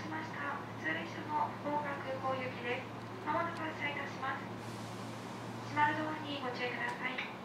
しました。普通列車の福岡空港行きです。まもなく発車いたします。閉まるドアにご注意ください。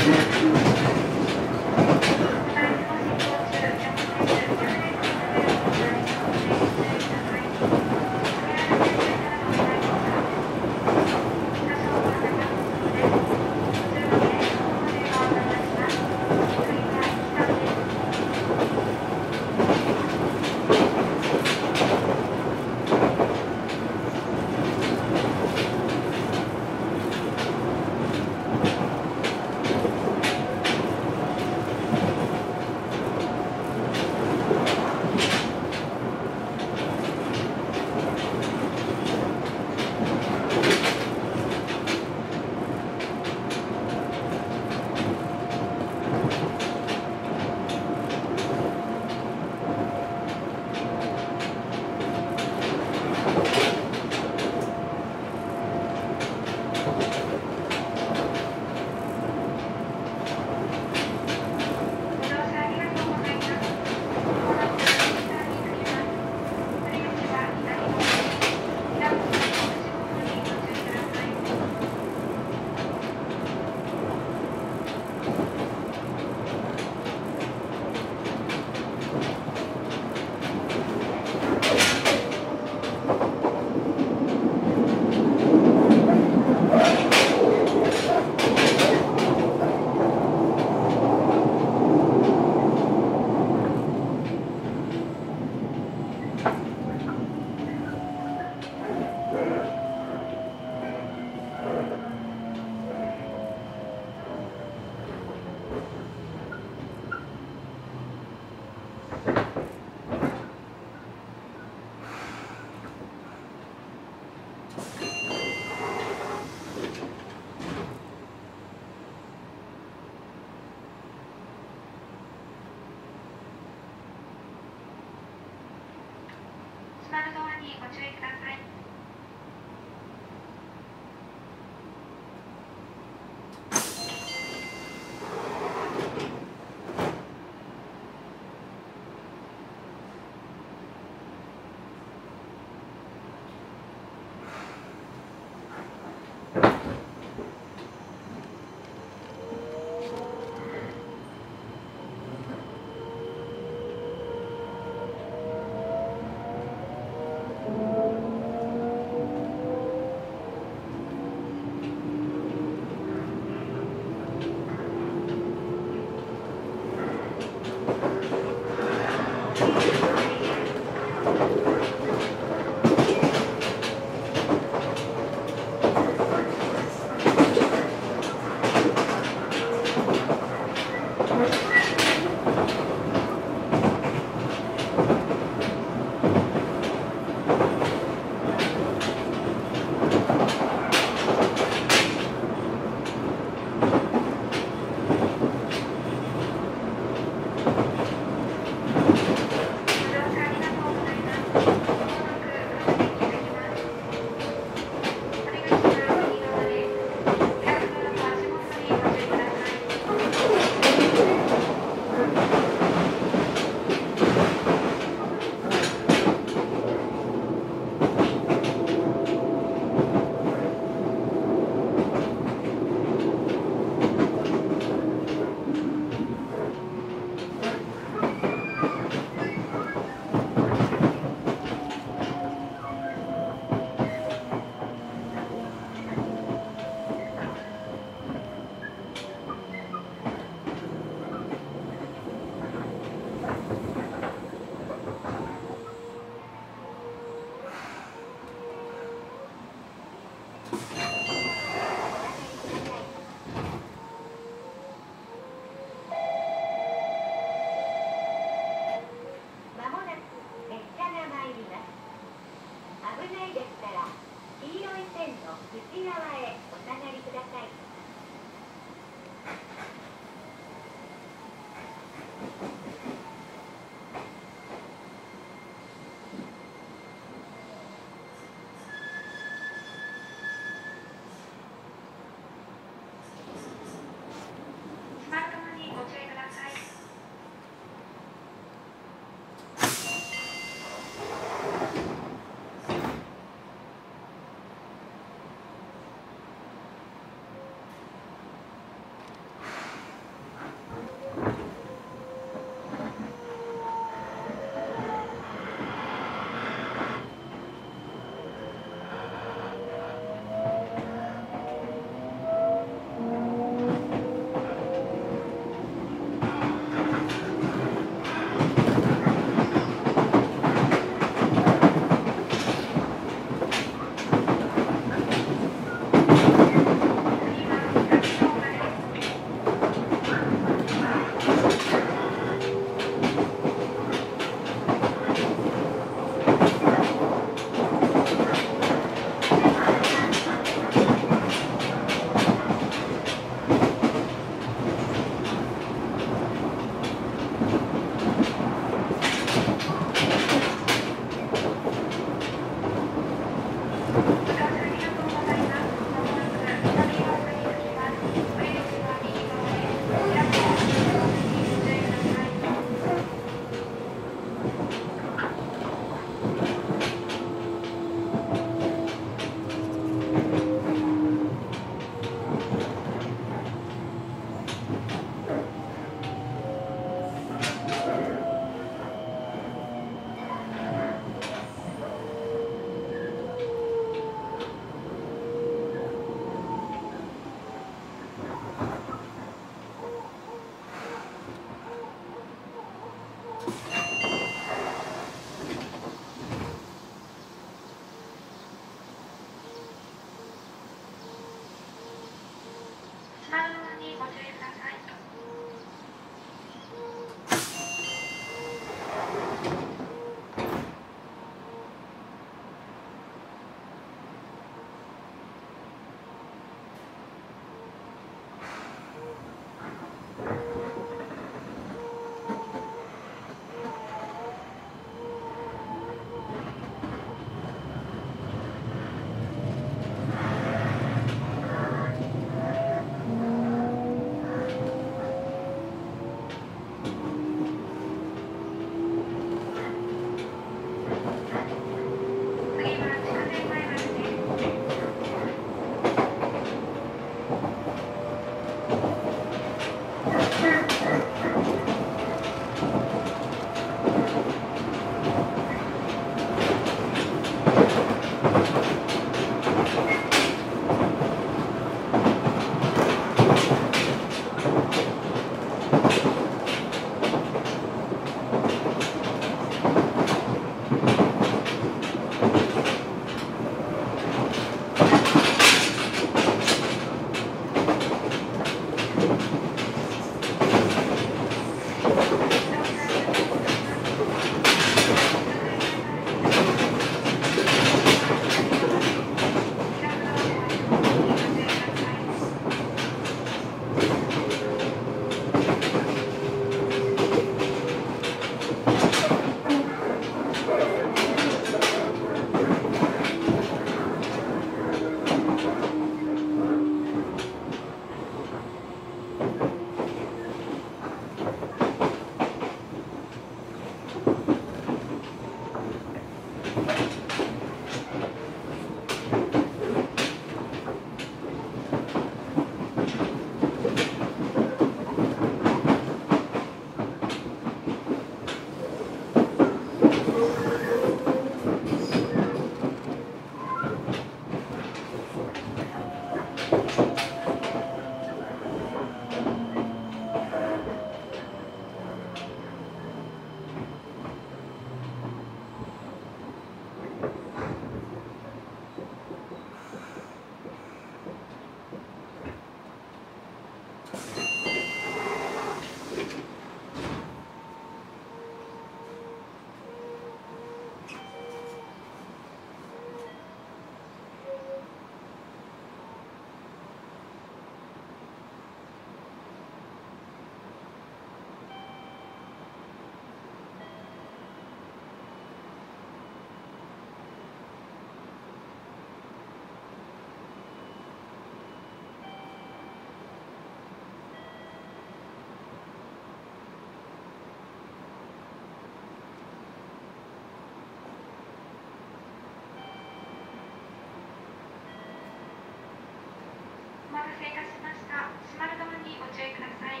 せいしました。閉まるにご注意ください。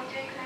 will take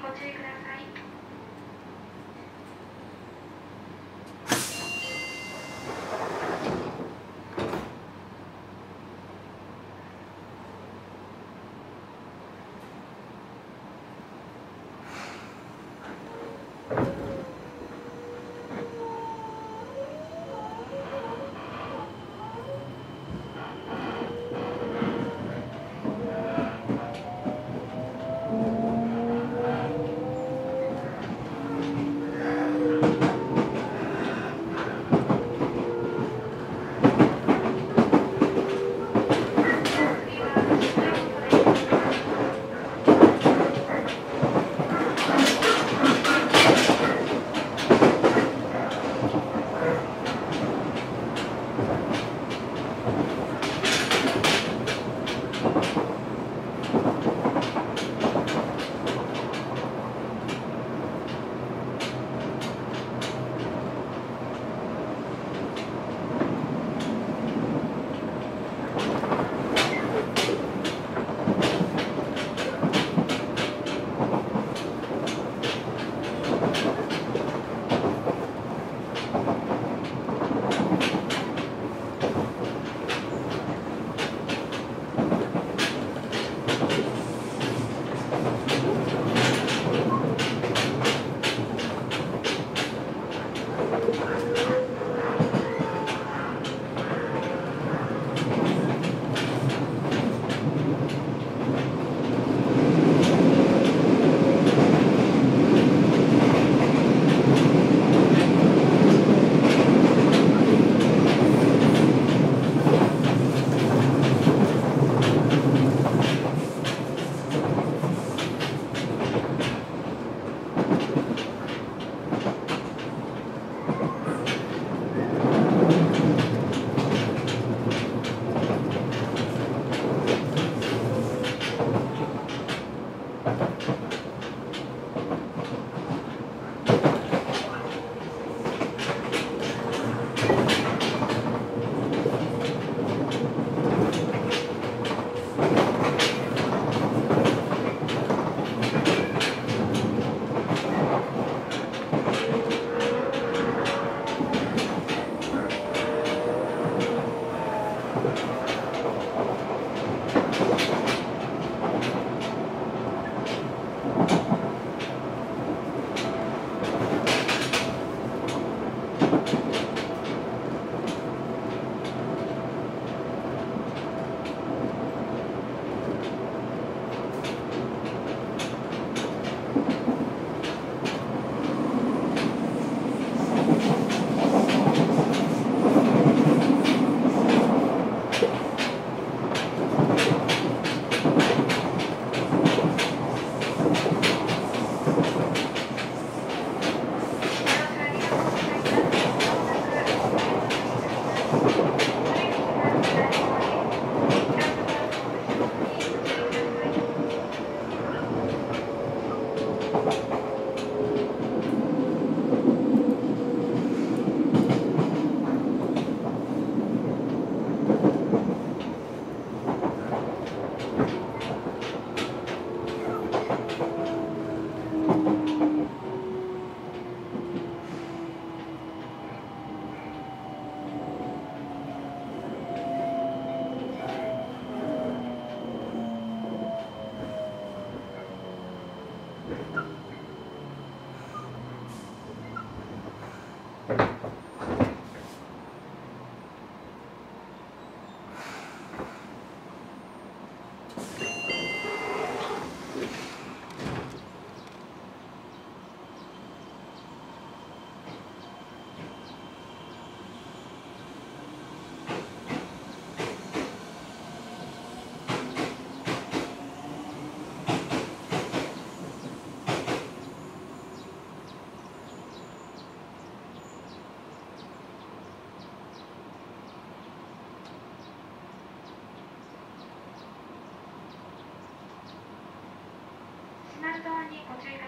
ご注意ください。側にご注意ください。「